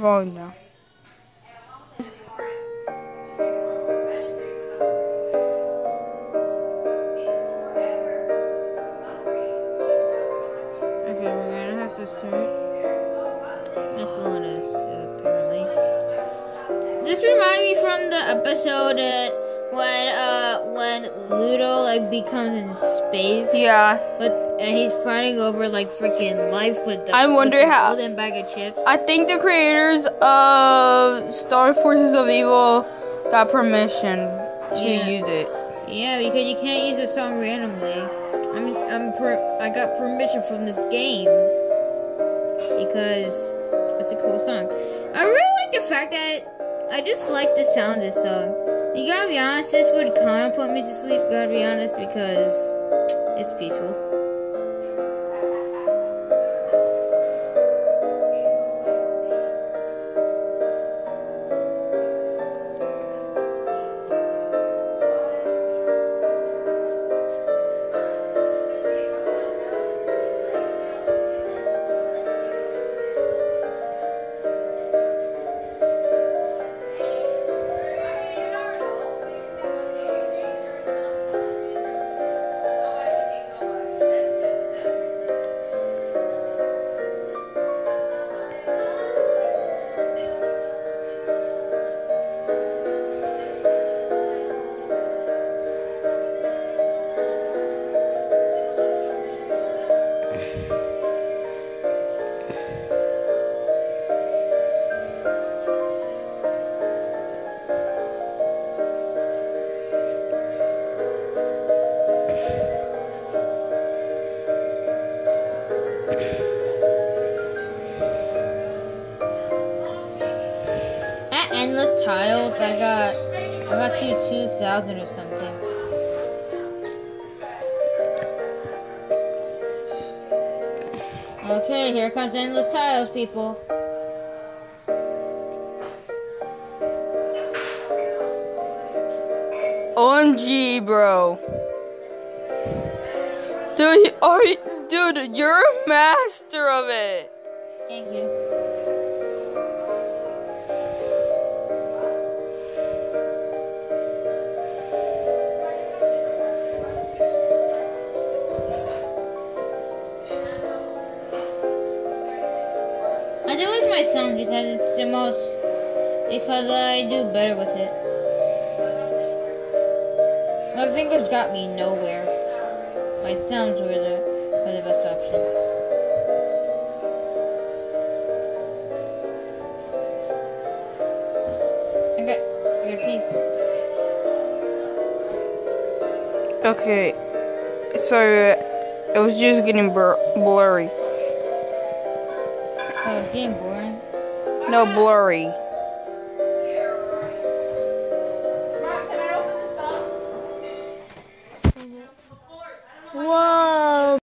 Volume now. Okay, we're gonna have to start. That's what it is, uh, apparently. This reminds me from the episode that when uh when Ludo like becomes in space. Yeah, But and he's fighting over like freaking life with the I wonder the how- golden bag of chips. I think the creators of Star Forces of Evil got permission to Yeah. use it. Yeah, because you can't use the song randomly. I'm I'm per, I got permission from this game because it's a cool song. I really like the fact that I just like the sound of this song. You gotta be honest, this would kind of put me to sleep. Gotta be honest because it's peaceful. Endless tiles, I got I got you two thousand or something. Okay, here comes endless tiles, people. OMG, bro. Dude, are you, dude, you're a master of it. Thank you. I do with my son because it's the most because I do better with it. My fingers got me nowhere. My thumbs were the were the best option. I got I piece. Okay. Sorry, it was just getting blur- blurry. Oh, it's getting boring. No, blurry.